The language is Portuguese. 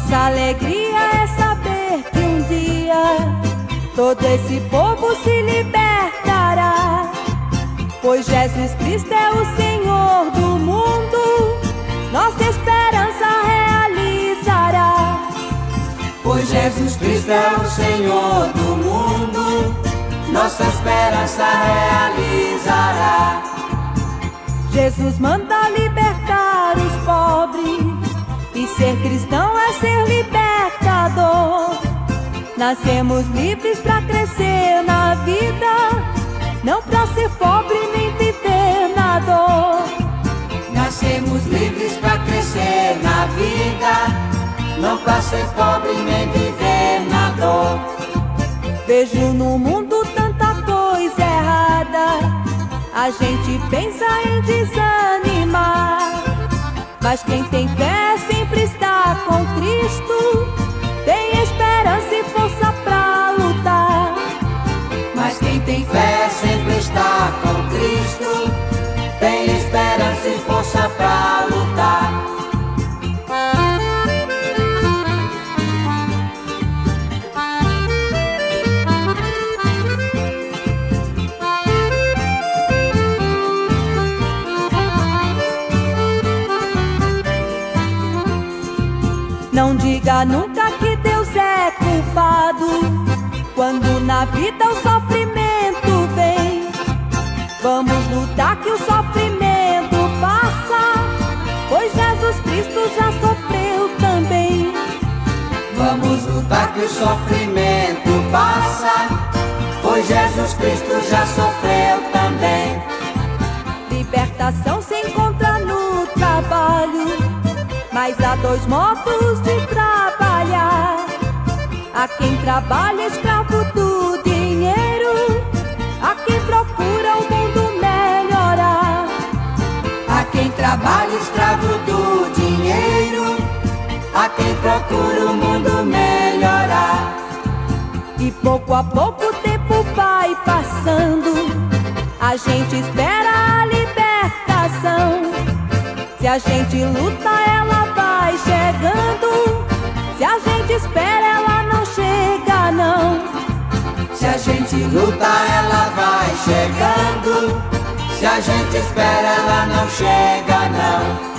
Nossa alegria é saber que um dia todo esse povo se libertará. Pois Jesus Cristo é o Senhor do mundo, nossa esperança realizará. Pois Jesus Cristo é o Senhor do mundo, nossa esperança realizará. Jesus manda libertar os pobres, e ser cristão Nascemos livres para crescer na vida, não para ser pobre nem viver na dor. Nascemos livres para crescer na vida, não para ser pobre nem viver na dor. Vejo no mundo tanta coisa errada a gente pensa em desanimar. Mas quem tem fé sempre está com Cristo, tem esperança e força pra lutar. Não diga nunca que Deus é culpado quando na vida o sofrimento. Vamos lutar que o sofrimento passa, pois Jesus Cristo já sofreu também. Vamos lutar que o sofrimento passa, pois Jesus Cristo já sofreu também. Libertação se encontra no trabalho mas há dois modos de trabalhar. Há quem trabalha escravo procura o mundo melhorar. E pouco a pouco o tempo vai passando, a gente espera a libertação. Se a gente luta, ela vai chegando. Se a gente espera, ela não chega, não. Se a gente luta, ela vai chegando. Se a gente espera, ela não chega, não.